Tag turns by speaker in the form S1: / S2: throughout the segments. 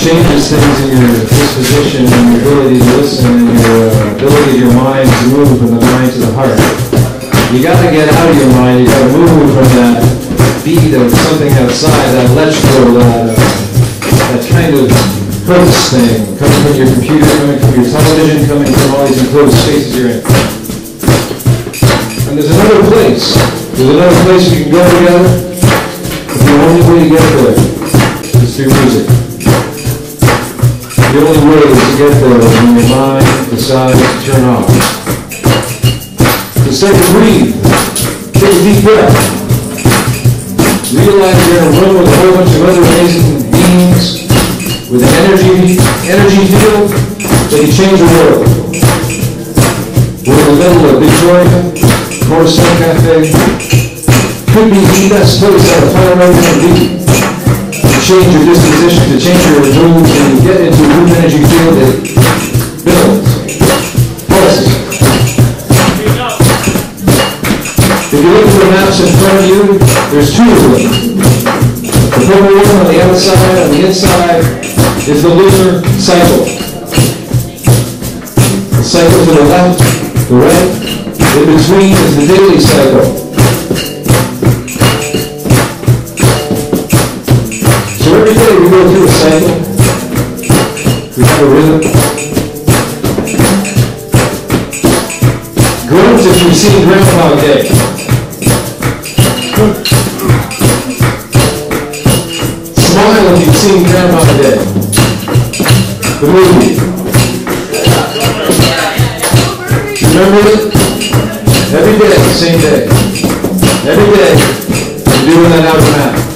S1: changes things in your disposition and your ability to listen and your ability of your mind to move from the mind to the heart. You gotta get out of your mind, you gotta move from that beat of something outside, that electrical, that, uh, that kind of purpose thing, coming from your computer, coming from your television, coming from all these enclosed spaces you're in. And there's another place, there's another place you can go together, the only way to get there is through music. The only way to get there is when your mind decides to turn off. To start to breathe, take a deep breath. Realize you're in a room with a whole bunch of other amazing beings with an energy, energy field that can change the world. We're in the middle of Victoria, Cornerstone Cafe. Could be the best place planet right now to be. Change your disposition, to change your mood, and get into a new energy field that builds, pulses. If you look at the maps in front of you, there's two of them. The purple one on the outside, on the inside, is the lunar cycle. The cycle to the left, the right, in between is the daily cycle. Every day we go through a cycle. We have a rhythm. Grunt if you've seen Groundhog Day. Smile if you've seen Groundhog Day. The movie. Remember it? Every day, same day. Every day, you're doing that out map.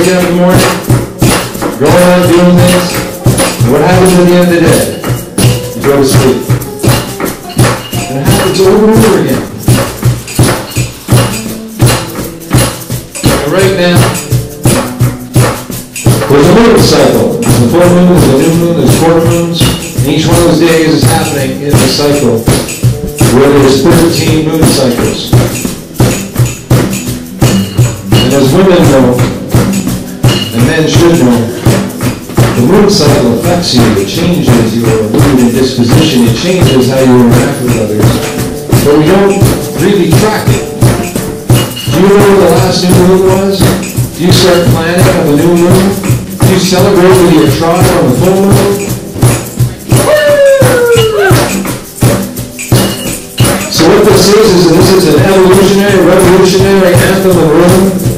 S1: Waking up in the morning, going out doing things, and what happens at the end of the day? You go to sleep. And it happens over and over again. And right now, there's a moon cycle. There's a full moon, there's a new moon, there's quarter moons. And each one of those days is happening in the cycle where there's 13 moon cycles. And as women know, and should know, the moon cycle affects you. It changes your mood and disposition. It changes how you interact with others. But we don't really track it. Do you know what the last new moon was? Do you start planning on the new moon? Do you celebrate with your tribe on the full moon? So what this is, is this is an evolutionary, revolutionary anthem of the It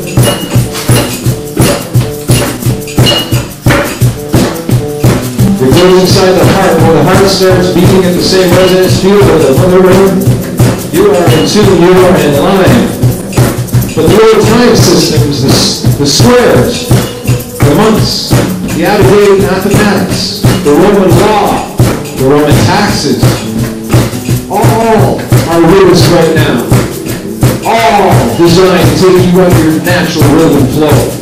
S1: goes inside the heart, when the heart starts beating at the same resonance field as the mother rhythm, you are in tune, you are in line. But the old time systems, the, the squares, the months, the out-of-date mathematics, the Roman law, the Roman taxes, all are with us right now. All designed to take you out your natural rhythm flow.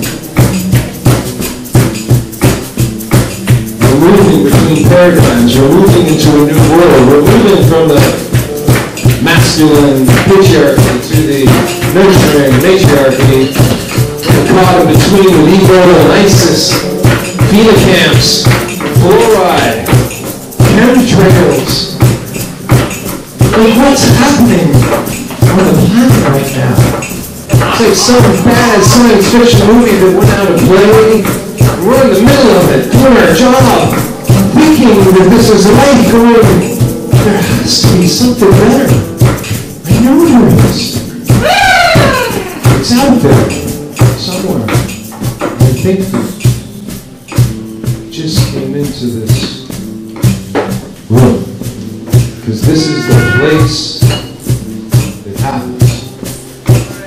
S1: Paradigms, we're moving into a new world, we're moving from the masculine patriarchy to the nurturing matriarchy, the caught in between with ego and ISIS, FEMA camps, fluoride, chemtrails, like what's happening on the planet right now? It's like some bad science fiction movie that went out of play. We're in the middle of it, doing our job, thinking that this is life going. There has to be something better. I know there is. It's out there, somewhere. I think we just came into this room. Because this is the place that happens.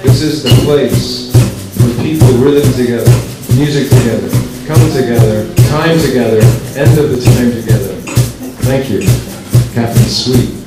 S1: This is the place where people rhythm together, music together, come together, time together, end of the time together. Thank you, Captain Sweep.